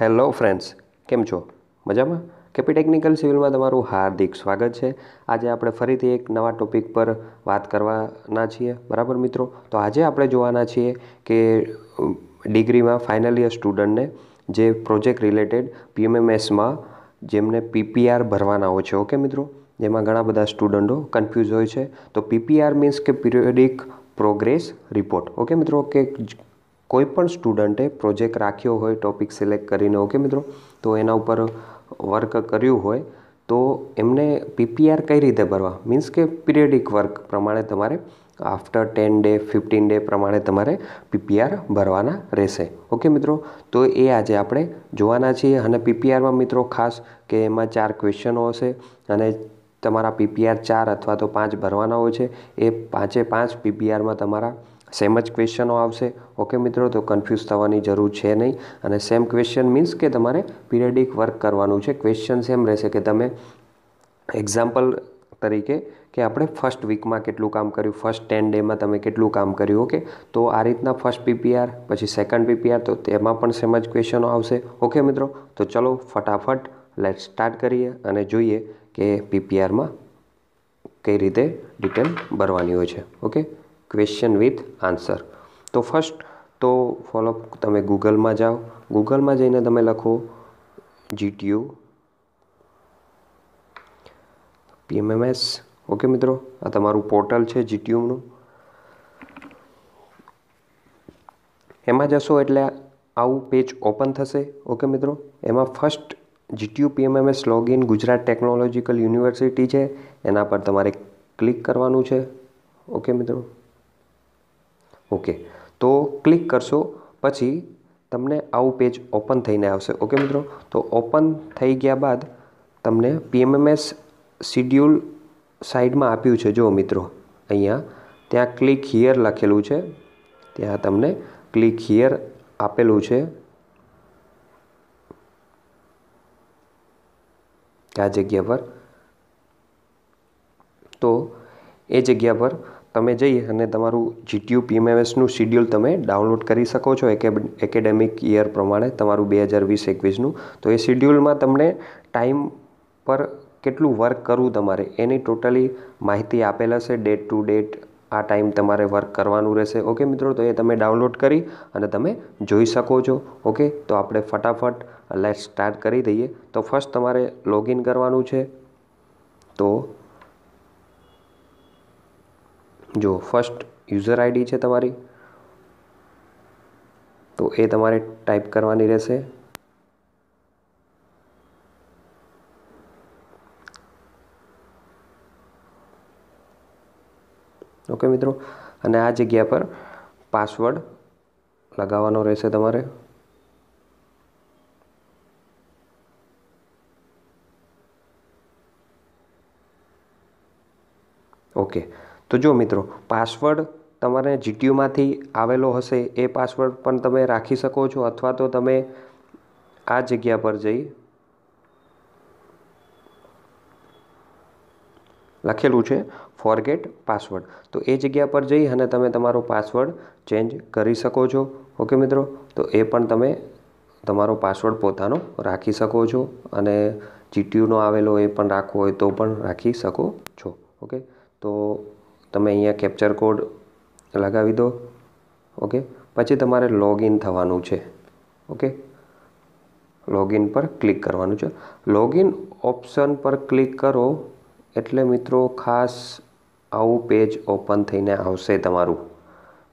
Hello friends, કેમ છો? મજામાં? કેપી ટેકનિકલ સિવિલમાં તમારું હાર્દિક સ્વાગત છે. આજે આપણે ફરીથી એક નવા ટોપિક પર વાત કરવાના છીએ, બરાબર મિત્રો? તો આજે આપણે જોવાના છીએ કે ડિગ્રીમાં ફાઇનલ યર સ્ટુડન્ટને જે પ્રોજેક્ટ રિલેટેડ પીએમએમએસમાં જેમને પીપીઆર ભરવાના હોય છે, ઓકે મિત્રો? જેમાં ઘણા બધા સ્ટુડન્ટો કન્ફ્યુઝ હોય છે. તો પીપીઆર મીન્સ કે પિરિયોડિક પ્રોગ્રેસ રિપોર્ટ ઓકે મિત્રો? કે કોઈ પણ સ્ટુડન્ટે પ્રોજેક્ટ રાખ્યો હોય, ટોપિક સિલેક્ટ કરીને, ઓકે મિત્રો? તો એના ઉપર વર્ક કર્યું હોય, તો એમને પીપીઆર કઈ રીતે ભરવા? મીન્સ કે પિરિયડિક વર્ક પ્રમાણે તમારે, after ten day, fifteen day પ્રમાણે તમારે પીપીઆર ભરવાના રહેશે. ઓકે મિત્રો? તો એ આજે આપણે જોવાના છીએ. અને પીપીઆરમાં મિત્રો ખાસ કે એમાં ચાર ક્વેશ્ચનો હશે અને તમારા પીપીઆર ચાર અથવા તો પાંચ ભરવાના હોય છે. એ પાંચે પાંચ પીપીઆરમાં તમારા સેમ જ ક્વેશ્ચનો આવશે. ઓકે મિત્રો, તો કન્ફ્યુઝ થવાની જરૂર છે નહીં. અને સેમ ક્વેશ્ચન મીન્સ કે તમારે પિરિયડિક વર્ક કરવાનું છે. ક્વેશ્ચન સેમ રહેશે કે તમે એક્ઝામ્પલ તરીકે કે આપણે ફર્સ્ટ વીકમાં કેટલું કામ કર્યું ફર્સ્ટ ટેન ડેમાં તમે કેટલું કામ કર્યું ઓકે તો આ રીતના ફર્સ્ટ પીપીઆર પછી સેકન્ડ પીપીઆર તો તેમાં પણ સેમ જ ક્વેશ્ચનો આવશે. ઓકે મિત્રો, તો ચલો ફટાફટ લેટ સ્ટાર્ટ કરીએ અને જોઈએ કે પીપીઆરમાં કઈ રીતે ડિટેલ ભરવાની હોય છે. ઓકે ક્વેશ્ચન વિથ આન્સર તો ફર્સ્ટ તો ફોલોઅપ તમે ગૂગલમાં જાઓ. ગૂગલમાં જઈને તમે લખો જીટીયુ પીએમએમએસ ઓકે મિત્રો, આ તમારું પોર્ટલ છે જીટીયુનું એમાં જશો એટલે આવું પેજ ઓપન થશે. ઓકે મિત્રો, એમાં first GTU PMMS login Gujarat technological university છે. એના પર તમારે ક્લિક કરવાનું છે. ઓકે મિત્રો. ઓકે. તો ક્લિક કરશો, પછી તમને આવું પેજ ઓપન થઈને આવશે. ઓકે મિત્રો? તો ઓપન થઈ ગયા બાદ તમને પીએમએમએસ શિડ્યુલ સાઈડમાં આપ્યું છે. જો મિત્રો, અહીંયા ત્યાં ક્લિક હિયર લખેલું છે. ત્યાં તમને ક્લિક હિયર આપેલું છે. આ જગ્યા પર. તો એ જગ્યા પર તમે જઈ અને તમારું જીટીયુ પીએમએમએસનું શિડ્યુલ તમે ડાઉનલોડ કરી શકો છો એકેડેમિક યર પ્રમાણે તમારું બે હજાર વીસ એકવીસનું તો એ શિડ્યુલમાં તમને ટાઈમ પર કેટલું વર્ક કરવું તમારે એની ટોટલી માહિતી આપેલ હશે. ડેટ ટુ ડેટ આ ટાઈમ તમારે વર્ક કરવાનું રહેશે. ઓકે મિત્રો, તો એ તમે ડાઉનલોડ કરી અને તમે જોઈ શકો છો. ઓકે તો આપણે ફટાફટ લેટ સ્ટાર્ટ કરી દઈએ. તો ફર્સ્ટ તમારે લોગિન કરવાનું છે. તો જો ફર્સ્ટ યુઝર આઈડી છે તમારી, તો એ તમારે ટાઈપ કરવાની રહેશે. ઓકે મિત્રો, અને આ જગ્યા પર પાસવર્ડ લગાવવાનો રહેશે તમારે. ઓકે તો જો મિત્રો પાસવર્ડ તમારે જીટીયુમાંથી આવેલો હશે, એ પાસવર્ડ પણ તમે રાખી શકો છો અથવા તો તમે આ જગ્યા પર જઈ લખેલું છે ફોરગેટ પાસવર્ડ તો એ જગ્યા પર જઈ અને તમે તમારો પાસવર્ડ ચેન્જ કરી શકો છો. ઓકે મિત્રો? તો એ પણ તમે તમારો પાસવર્ડ પોતાનો રાખી શકો છો અને જીટીયુનો આવેલો એ પણ રાખવો હોય તો પણ રાખી શકો છો. ઓકે? તો તમે અહીંયા કેપ્ચર કોડ લગાવી દો ઓકે પછી તમારે લોગિન થવાનું છે ઓકે લોગિન પર ક્લિક કરવાનું છે. લોગિન ઓપ્શન પર ક્લિક કરો, એટલે મિત્રો ખાસ આવું પેજ ઓપન થઈને આવશે તમારું.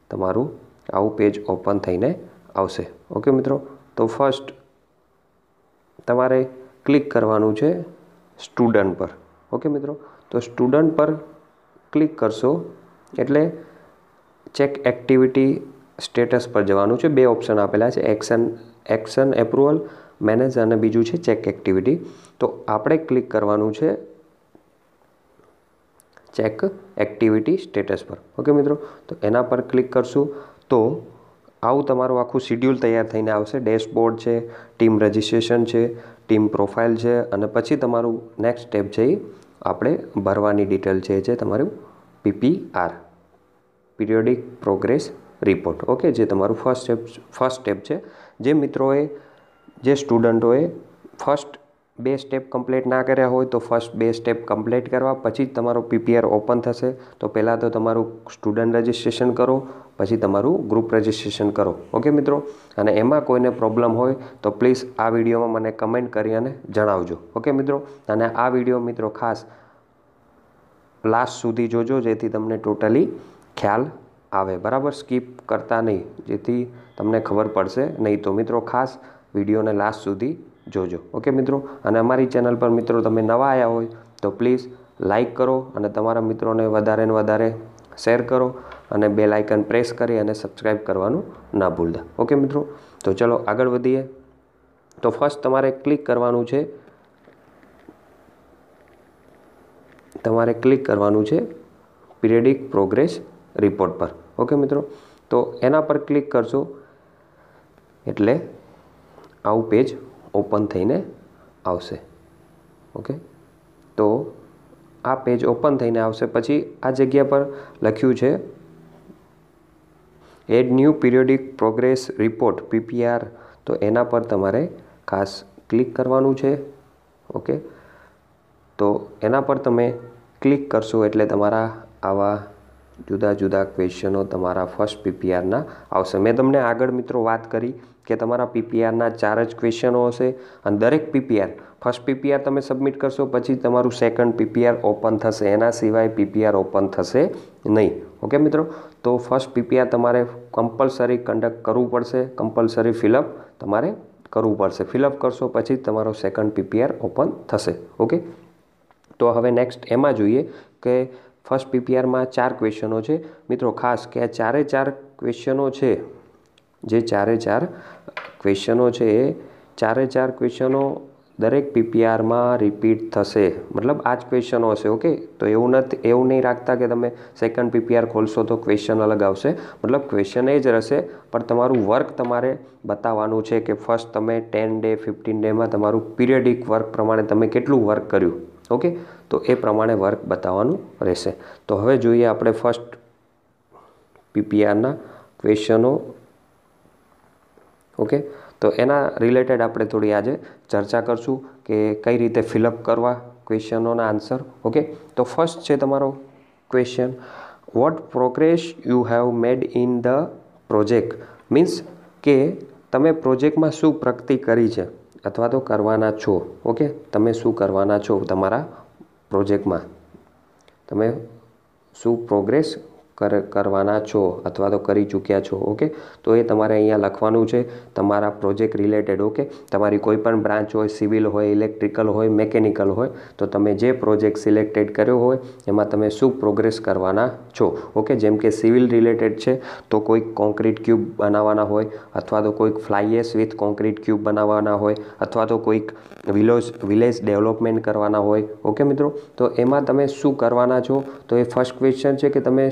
તમારું આવું પેજ ઓપન થઈને આવશે ઓકે મિત્રો? તો ફર્સ્ટ તમારે ક્લિક કરવાનું છે સ્ટુડન્ટ પર ઓકે મિત્રો? તો સ્ટુડન્ટ પર ક્લિક કરશો એટલે ચેક એક્ટિવિટી સ્ટેટસ પર જવાનું છે. બે ઓપ્શન આપેલા છે, એક્શન એક્શન એપ્રુવલ, મેનેજ અને બીજું છે ચેક એક્ટિવિટી. તો આપણે ક્લિક કરવાનું છે ચેક એક્ટિવિટી સ્ટેટસ પર. ઓકે મિત્રો, તો એના પર ક્લિક કરશું તો આવું તમારું આખું શિડ્યુલ તૈયાર થઈને આવશે. ડેશબોર્ડ છે, ટીમ રજિસ્ટ્રેશન છે, ટીમ પ્રોફાઇલ છે અને પછી તમારું નેક્સ્ટ સ્ટેપ છે એ આપણે ભરવાની ડિટેલ છે જે તમારું PPR periodic progress report okay જે તમારું ફર્સ્ટ સ્ટેપ ફર્સ્ટ સ્ટેપ છે. જે મિત્રોએ, જે સ્ટુડન્ટોએ ફર્સ્ટ બે સ્ટેપ કમ્પ્લીટ ના કર્યા હોય તો ફર્સ્ટ બે સ્ટેપ કમ્પ્લીટ કરવા. પછી જ તમારો પીપીઆર ઓપન થશે. તો પહેલાં તો તમારું સ્ટુડન્ટ રજિસ્ટ્રેશન કરો. પછી તમારું ગ્રુપ રજિસ્ટ્રેશન કરો. ઓકે મિત્રો? અને એમાં કોઈને પ્રોબ્લેમ હોય તો પ્લીઝ આ વિડીયોમાં મને કમેન્ટ કરી અને જણાવજો. ઓકે મિત્રો? અને આ વીડિયો, મિત્રો, ખાસ લાસ્ટ સુધી જોજો, જેથી તમને ટોટલી ખ્યાલ આવે. બરાબર? સ્કીપ કરતા નહીં, જેથી તમને ખબર પડશે. નહીં તો, મિત્રો, ખાસ વિડીયોને લાસ્ટ સુધી જોજો. ઓકે મિત્રો? અને અમારી ચેનલ પર, મિત્રો, તમે નવા આવ્યા હોય તો પ્લીઝ લાઈક કરો અને તમારા મિત્રોને વધારે ને વધારે શેર કરો. અને બે લાઇકન પ્રેસ કરી અને સબસ્ક્રાઈબ કરવાનું ના ભૂલતા. ઓકે મિત્રો, તો ચલો આગળ વધીએ. તો ફર્સ્ટ તમારે ક્લિક કરવાનું છે. તમારે ક્લિક કરવાનું છે પીરિયડિક પ્રોગ્રેસ રિપોર્ટ પર. ઓકે મિત્રો, તો એના પર ક્લિક કરશો એટલે આવું પેજ ઓપન થઈને આવશે. ઓકે તો આ પેજ ઓપન થઈને આવશે. પછી આ જગ્યા પર લખ્યું છે add new periodic progress report, PPR. તો એના પર તમારે ખાસ ક્લિક કરવાનું છે. ઓકે? તો એના પર તમે ક્લિક કરશો એટલે તમારા આવા જુદા જુદા ક્વેશ્ચનો તમારા ફર્સ્ટ પીપીઆરના આવશે. મેં તમને આગળ મિત્રો વાત કરી કે તમારા પીપીઆરના ચાર જ ક્વેશ્ચનો હશે અને દરેક પીપીઆર, ફર્સ્ટ પીપીઆર તમે સબમિટ કરશો, પછી તમારું સેકન્ડ પીપીઆર ઓપન થશે. એના સિવાય પીપીઆર ઓપન થશે નહીં. ઓકે મિત્રો? તો ફર્સ્ટ પીપીઆર તમારે કમ્પલસરી કન્ડક્ટ કરવું પડશે. કમ્પલસરી ફિલઅપ તમારે કરવું પડશે. ફિલઅપ કરશો પછી તમારો સેકન્ડ પીપીઆર ઓપન થશે. ઓકે? તો હવે નેક્સ્ટ એમાં જોઈએ કે ફર્સ્ટ પીપીઆરમાં ચાર ક્વેશ્ચનો છે. મિત્રો, ખાસ કે આ ચારે ચાર ક્વેશ્ચનો છે જે ચારે ચાર ક્વેશ્ચનો છે, એ ચારે ચાર ક્વેશ્ચનો દરેક પીપીઆરમાં રિપીટ થશે. મતલબ આ જ ક્વેશ્ચનો હશે ઓકે તો એવું નથી, એવું નહીં રાખતા કે તમે સેકન્ડ પીપીઆર ખોલશો તો ક્વેશ્ચન અલગ આવશે. મતલબ ક્વેશ્ચન એ જ રહેશે, પણ તમારું વર્ક તમારે બતાવવાનું છે કે ફર્સ્ટ તમે ટેન ડે ફિફ્ટીન ડેમાં તમારું પીરિયડિક વર્ક પ્રમાણે તમે કેટલું વર્ક કર્યું ઓકે તો એ પ્રમાણે વર્ક બતાવવાનું રહેશે. તો હવે જોઈએ આપણે ફર્સ્ટ પીપીઆરના ક્વેશ્ચનો ઓકે? તો એના રિલેટેડ આપણે થોડી આજે ચર્ચા કરશું કે કઈ રીતે ફિલઅપ કરવા ક્વેશ્ચનોના આન્સર ઓકે? તો ફર્સ્ટ છે તમારો question what progress you have made in the project means કે તમે પ્રોજેક્ટમાં શું પ્રગતિ કરી છે અથવા તો કરવાના છો, ઓકે? તમે શું કરવાના છો તમારા પ્રોજેક્ટમાં તમે શું પ્રોગ્રેસ કરવાના છો અથવા તો કરી ચૂક્યા છો ઓકે તો એ તમારે અહીંયા લખવાનું છે, તમારા પ્રોજેક્ટ રિલેટેડ ઓકે તમારી કોઈ પણ બ્રાન્ચ હોય સિવિલ હોય ઇલેક્ટ્રિકલ હોય મેકેનિકલ હોય, તો તમે જે પ્રોજેક્ટ સિલેક્ટેડ કર્યો હોય, એમાં તમે શું પ્રોગ્રેસ કરવાના છો ઓકે જેમ કે સિવિલ રિલેટેડ છે, તો કોઈક કોન્ક્રીટ ક્યુબ બનાવવાના હોય, અથવા તો કોઈક ફ્લાયએસ વિથ કોન્ક્રીટ ક્યુબ બનાવવાના હોય, અથવા તો કોઈક વિલોજ વિલેજ ડેવલપમેન્ટ કરવાના હોય ઓકે મિત્રો? તો એમાં તમે શું કરવાના છો? તો એ ફર્સ્ટ ક્વેશ્ચન છે કે તમે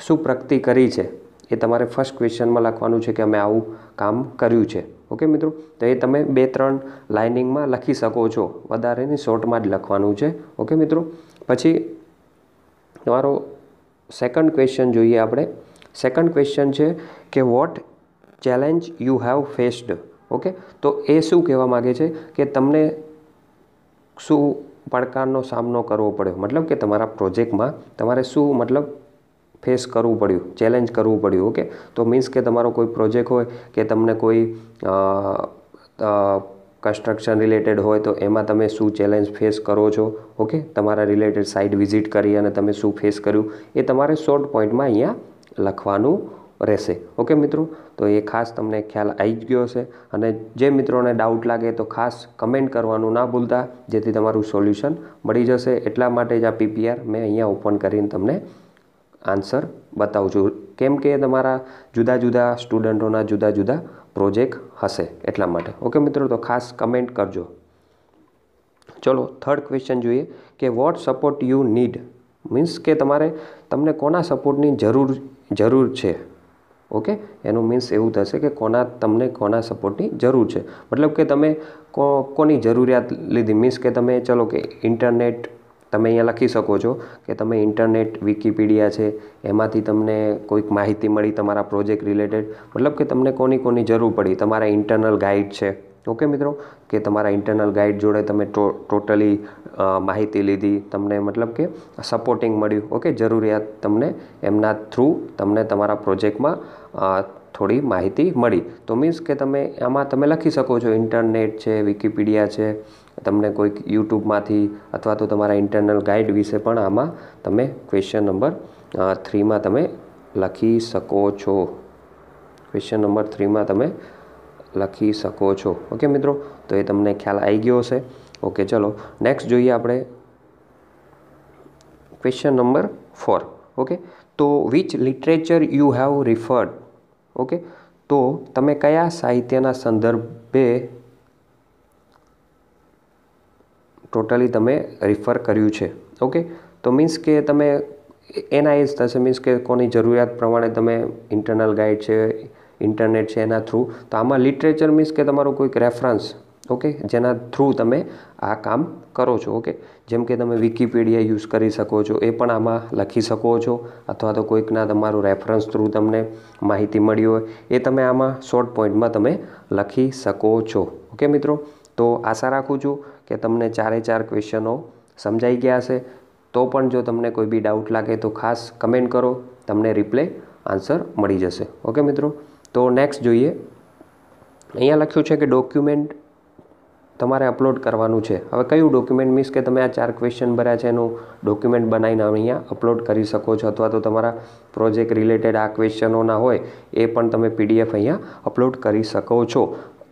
શું પ્રગતિ કરી છે એ તમારે ફર્સ્ટ ક્વેશ્ચનમાં લખવાનું છે કે અમે આવું કામ કર્યું છે. ઓકે મિત્રો? તો એ તમે બે, ત્રણ લાઇનિંગમાં લખી શકો છો. વધારેની શોર્ટમાં જ લખવાનું છે. ઓકે મિત્રો? પછી તમારો સેકન્ડ ક્વેશ્ચન જોઈએ આપણે. સેકન્ડ ક્વેશ્ચન છે કે what challenge you have faced okay તો એ શું કહેવા માગે છે? કે તમને શું પડકારનો સામનો કરવો પડ્યો? મતલબ કે તમારા પ્રોજેક્ટમાં તમારે શું, મતલબ ફેસ કરવું પડ્યું ચેલેન્જ કરવું પડ્યું ઓકે તો મીન્સ કે તમારો કોઈ પ્રોજેક્ટ હોય કે તમને કોઈ કન્સ્ટ્રક્શન રિલેટેડ હોય, તો એમાં તમે શું ચેલેન્જ ફેસ કરો છો ઓકે તમારા રિલેટેડ સાઇટ વિઝિટ કરી અને તમે શું ફેસ કર્યું, એ તમારે શોર્ટ પોઈન્ટમાં અહીંયા લખવાનું રહેશે ઓકે મિત્રો? તો એ ખાસ તમને ખ્યાલ આવી જ ગયો હશે. અને જે મિત્રોને ડાઉટ લાગે, તો ખાસ કમેન્ટ કરવાનું ના ભૂલતા, જેથી તમારું સોલ્યુશન મળી જશે. એટલા માટે જ આ પીપીઆર મેં અહીંયા ઓપન કરીને તમને આન્સર બતાવું છું. કેમ કે તમારા જુદા જુદા સ્ટુડન્ટોના જુદા જુદા પ્રોજેક્ટ હશે એટલા માટે. ઓકે મિત્રો, તો ખાસ કમેન્ટ કરજો. ચલો થર્ડ ક્વેશ્ચન જોઈએ કે what support you need means કે તમારે, તમને કોના સપોર્ટની જરૂર જરૂર છે? ઓકે? એનું મીન્સ એવું થશે કે કોના, તમને કોના સપોર્ટની જરૂર છે? મતલબ કે તમે કોની જરૂરિયાત લીધી? મીન્સ કે તમે, ચલો કે ઇન્ટરનેટ તમે અહીંયા લખી શકો છો કે તમે ઇન્ટરનેટ, વિકીપીડિયા છે, એમાંથી તમને કોઈક માહિતી મળી તમારા પ્રોજેક્ટ રિલેટેડ. મતલબ કે તમને કોની કોની જરૂર પડી. તમારા ઇન્ટરનલ ગાઈડ છે. ઓકે મિત્રો? કે તમારા ઇન્ટરનલ ગાઈડ જોડે તમે ટોટલી માહિતી લીધી, તમને મતલબ કે સપોર્ટિંગ મળ્યું. ઓકે? જરૂરિયાત તમને એમના થ્રુ તમને તમારા પ્રોજેક્ટમાં થોડી માહિતી મળી. તો મીન્સ કે તમે, આમાં તમે લખી શકો છો ઇન્ટરનેટ છે, વિકીપીડિયા છે તમને કોઈક યુટ્યુબમાંથી અથવા તો તમારા ઇન્ટરનલ ગાઈડ વિશે પણ આમાં તમે ક્વેશ્ચન નંબર થ્રીમાં તમે લખી શકો છો. ક્વેશ્ચન નંબર થ્રીમાં તમે લખી શકો છો. ઓકે મિત્રો? તો એ તમને ખ્યાલ આવી ગયો હશે. ઓકે ચલો. નેક્સ્ટ જોઈએ આપણે ક્વેશ્ચન નંબર ફોર ઓકે તો which literature you have referred okay તો તમે કયા સાહિત્યના સંદર્ભે ટોટલી તમે રિફર કર્યું છે ઓકે તો મીન્સ કે તમે એના એ થશે મીન્સ કે કોની જરૂરિયાત પ્રમાણે તમે ઇન્ટરનલ ગાઈડ છે ઇન્ટરનેટ છે એના થ્રુ તો આમાં લિટરેચર મીન્સ કે તમારું કોઈક રેફરન્સ ઓકે જેના થ્રુ તમે આ કામ કરો છો ઓકે જેમ કે તમે વિકીપીડિયા યુઝ કરી શકો છો, એ પણ આમાં લખી શકો છો, અથવા તો કોઈકના તમારું રેફરન્સ થ્રુ તમને માહિતી મળી હોય, એ તમે આમાં શોર્ટ પોઈન્ટમાં તમે લખી શકો છો ઓકે મિત્રો? તો આશા રાખું છું કે તમને ચારે ચાર ક્વેશ્ચનો સમજાઈ ગયા હશે. તો પણ જો તમને કોઈ બી ડાઉટ લાગે તો ખાસ કમેન્ટ કરો, તમને રિપ્લે આન્સર મળી જશે. ઓકે મિત્રો? તો નેક્સ્ટ જોઈએ. અહીંયા લખ્યું છે કે ડોક્યુમેન્ટ તમારે અપલોડ કરવાનું છે. હવે કયું ડોક્યુમેન્ટ મીન્સ કે તમે આ ચાર ક્વેશ્ચન ભર્યા છે એનું ડોક્યુમેન્ટ બનાવીને અહીંયા અપલોડ કરી શકો છો અથવા તો તમારા પ્રોજેક્ટ રિલેટેડ આ ક્વેશ્ચનોના હોય એ પણ તમે પીડીએફ અહીંયા અપલોડ કરી શકો છો.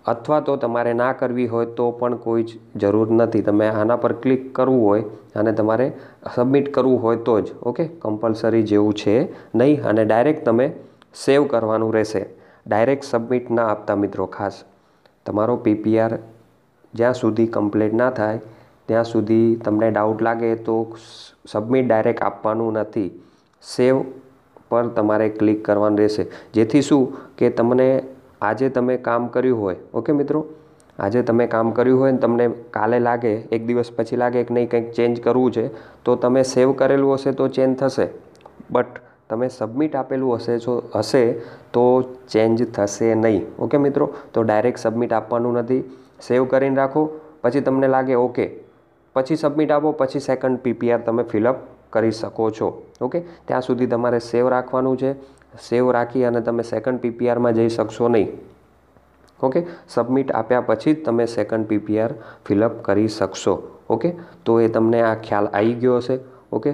અથવા તો તમારે ના કરવી હોય તો પણ કોઈ જ જરૂર નથી. તમે આના પર ક્લિક કરવું હોય અને તમારે સબમિટ કરવું હોય તો જ, ઓકે? કમ્પલસરી જેવું છે નહીં અને ડાયરેક્ટ તમે સેવ કરવાનું રહેશે. ડાયરેક્ટ સબમિટ ના આપતા મિત્રો ખાસ. તમારો પીપીઆર જ્યાં સુધી કમ્પ્લીટ ના થાય, ત્યાં સુધી તમને ડાઉટ લાગે તો સબમિટ ડાયરેક્ટ આપવાનું નથી. સેવ પર તમારે ક્લિક કરવાનું રહેશે. જેથી શું? કે તમને આજે તમે કામ કર્યું હોય, ઓકે મિત્રો? આજે તમે કામ કર્યું હોય ને તમને કાલે લાગે, એક દિવસ પછી લાગે કે નહીં, કંઈક ચેન્જ કરવું છે, તો તમે સેવ કરેલું હશે તો ચેન્જ થશે. બટ તમે સબમિટ આપેલું હશે જો, હશે તો ચેન્જ થશે નહીં, ઓકે મિત્રો? તો ડાયરેક્ટ સબમિટ આપવાનું નથી. સેવ કરીને રાખો, પછી તમને લાગે, ઓકે. પછી સબમિટ આપો, પછી સેકન્ડ પીપીઆર તમે ફિલઅપ કરી શકો છો, ઓકે? ત્યાં સુધી તમારે સેવ રાખવાનું છે. સેવ રાખી અને તમે સેકન્ડ પીપીઆરમાં જઈ શકશો નહીં. ઓકે સબમિટ આપ્યા પછી જ તમે સેકન્ડ પીપીઆર ફિલઅપ કરી શકશો. ઓકે તો એ તમને આ ખ્યાલ આવી ગયો હશે. ઓકે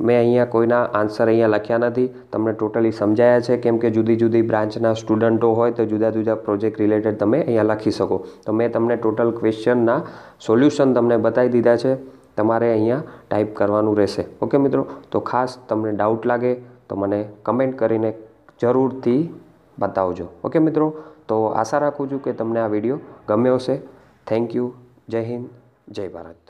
મેં અહીંયા કોઈના આન્સર અહીંયા લખ્યા નથી. તમને ટોટલી સમજાયા છે. કેમ કે જુદી જુદી બ્રાન્ચના સ્ટુડન્ટો હોય તો જુદા જુદા પ્રોજેક્ટ રિલેટેડ તમે અહીંયા લખી શકો. તો મેં તમને ટોટલ ક્વેશ્ચનના સોલ્યુશન તમને બતાવી દીધા છે. તમારે અહીંયા ટાઈપ કરવાનું રહેશે. ઓકે મિત્રો? તો ખાસ તમને ડાઉટ લાગે તો મને કમેન્ટ કરીને જરૂરથી બતાવજો. ઓકે મિત્રો? તો આશા રાખું છું કે તમને આ વીડિયો ગમ્યો હશે. થેન્ક યુ જય હિન્દ. જય ભારત.